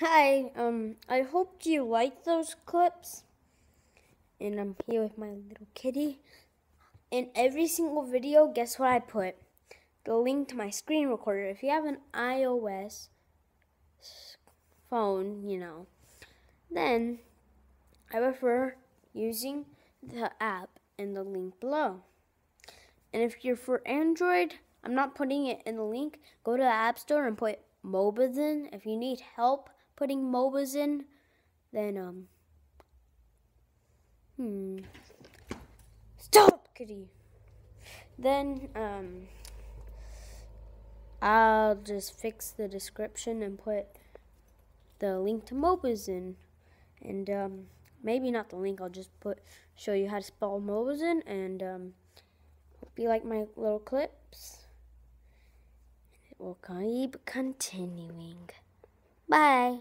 Hi, um, I hope you like those clips. And I'm here with my little kitty. In every single video, guess what I put? The link to my screen recorder. If you have an iOS phone, you know, then I prefer using the app in the link below. And if you're for Android, I'm not putting it in the link. Go to the App Store and put Mobizen. If you need help putting Mobizen, then, um, hmm. Stop, kitty. Then, um, I'll just fix the description and put the link to Mobizen. And, um, maybe not the link, I'll just put, show you how to spell Mobizen, and, um, hope you like my little clips. It will keep continuing. Bye.